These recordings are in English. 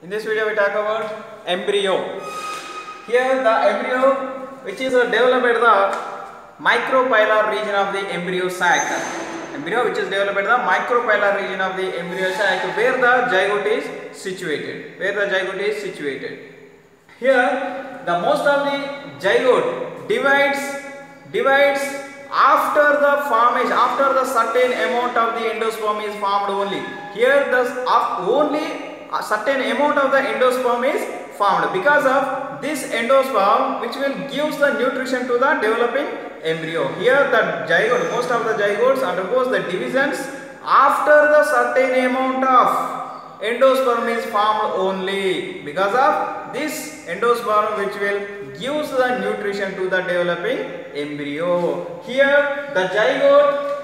In this video we talk about embryo. Here the embryo which is uh, developed the micropylar region of the embryo sac. Embryo which is developed the micropylar region of the embryo sac where the zygote is situated. Where the zygote is situated. Here the most of the zygote divides divides after the formation after the certain amount of the endosperm is formed only. Here the only a certain amount of the endosperm is formed because of this endosperm which will gives the nutrition to the developing embryo. Here the zygote most of the zygotes undergoes the divisions after the certain amount of endosperm is formed only because of this endosperm which will gives the nutrition to the developing embryo. Here the zygote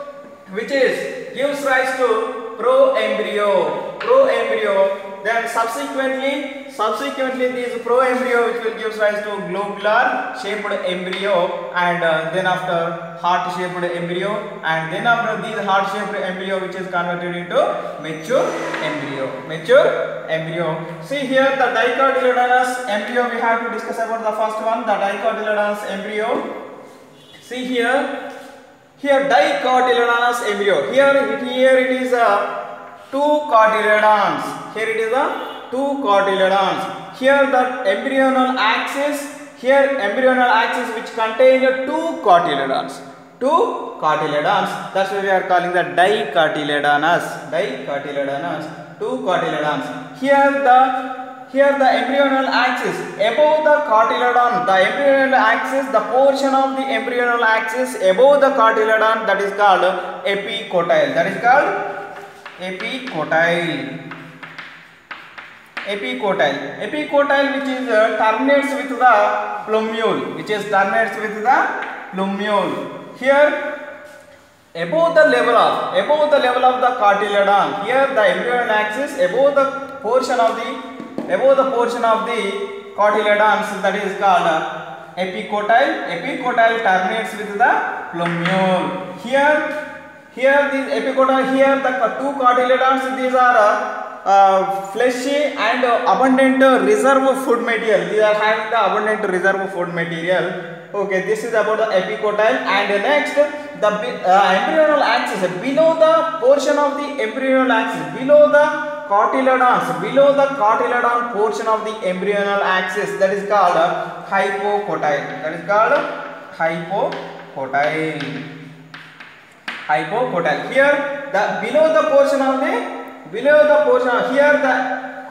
which is gives rise to pro-embryo, pro-embryo then subsequently subsequently this pro-embryo which will give rise to globular shaped embryo and uh, then after heart shaped embryo and then after this heart shaped embryo which is converted into mature embryo mature embryo. See here the dicotyledonous embryo we have to discuss about the first one the dicotyledonous embryo. See here here dicotyledonous embryo. Here here it is a two cotyledons here it is a two cotyledons here the embryonal axis here embryonal axis which contain two cotyledons two cotyledons that's why we are calling the dicotyledonous dicotyledonous two cotyledons here the here the embryonal axis. Above the cotyledon the embryonal axis the portion of the embryonal axis above the cotyledon that is called epicotyle that is called epicotyle epicotyle epicotyle which is uh, terminates with the plumule which is terminates with the plumule here above the level of above the level of the cotyledon here the embryonal axis above the portion of the above the portion of the cotyledons that is called uh, epicotyle epicotyle terminates with the plumule here here this epicotyle here the two cotyledons these are uh, uh, fleshy and abundant reserve food material. These are having the abundant reserve food material. Okay this is about the epicotyle and next the uh, embryonal axis. Below the portion of the embryonal axis below the cotyledons below the cotyledon portion of the embryonal axis that is called hypocotyle that is called hypocotyle hypocotyle here the below the portion of the below the portion here the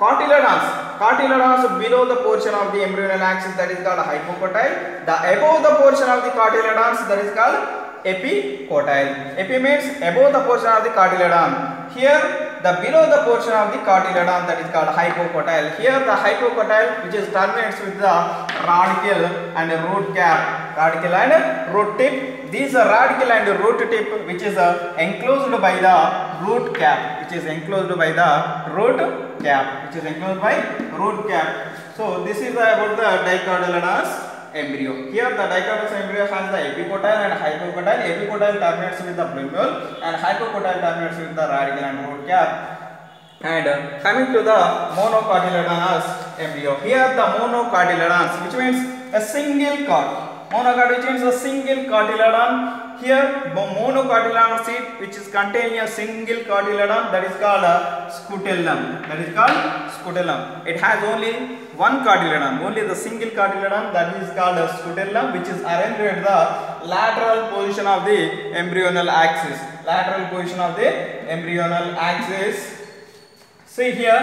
cotyledons cotyledons below the portion of the embryonal axis that is called hypocotyle the above the portion of the cotyledons that is called epicotyle epi means above the portion of the cotyledon here the below the portion of the cotyledon that is called hypocotyle here the hypocotyle which is terminates with the radicle and root cap radicle and root tip. These are radicle and root tip which is uh, enclosed by the root cap which is enclosed by the root cap which is enclosed by root cap. So this is about the dicotyledonous embryo. Here the dicotyledonous embryo has the epicotyle and hypocotyle epicotyle terminates with the plumule and hypocotyle terminates with the radicle and root cap. And uh, coming to the monocotyledonous embryo. Here the monocotyledons which means a single cot monocot which means a single cotyledon here monocotyledon seed which is containing a single cotyledon that is called a scutellum that is called scutellum it has only one cotyledon only the single cotyledon that is called a scutellum which is arranged at the lateral position of the embryonal axis. Lateral position of the embryonal axis see here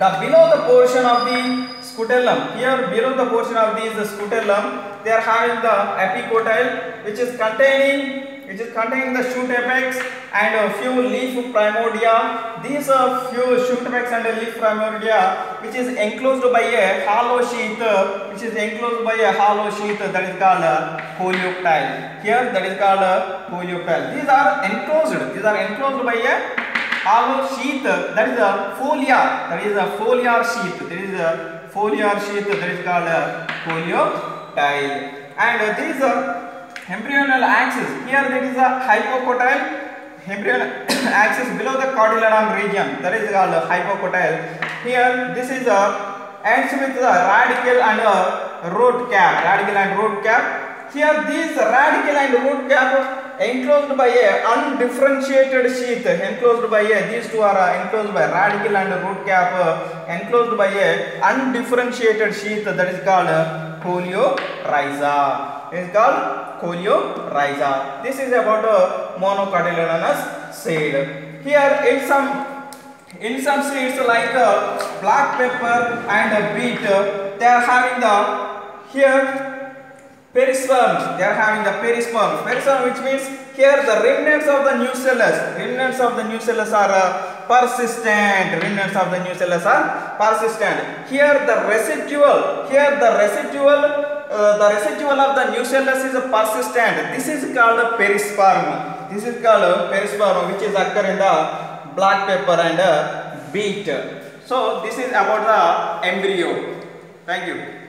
the below the portion of the scutellum here below the portion of this scutellum they are having the epicotyle which is containing which is containing the shoot apex and a few leaf primordia. These are few shoot apex and a leaf primordia which is enclosed by a hollow sheath which is enclosed by a hollow sheath that is called a coleoptile here that is called a coleoptile these are enclosed these are enclosed by a hollow sheath that is a folia that is a foliar sheath. That is a foliar sheath that is called coleoptile and uh, there is a embryonal axis. Here there is a hypocotyle embryonal axis below the cotyledon region. That is called a hypocotyle. Here, this is a ends with the radicle and a root cap. Radicle and root cap. Here, these radicle and root cap enclosed by a undifferentiated sheath. Enclosed by a these two are uh, enclosed by radicle and root cap. uh, enclosed by a undifferentiated sheath that is called uh. It is called coleorhiza. This is about a monocotyledonous seed. Here, in some in some seeds like uh, black pepper and uh, beet uh, they are having the here perisperm they are having the perisperm perisperm which means here the remnants of the nucellus remnants of the nucellus are uh, persistent remnants of the nucellus are persistent here the residual here the residual uh, the residual of the nucellus is persistent this is called a perisperm this is called a perisperm which is occur in the black pepper and uh, beet. So this is about the embryo. Thank you.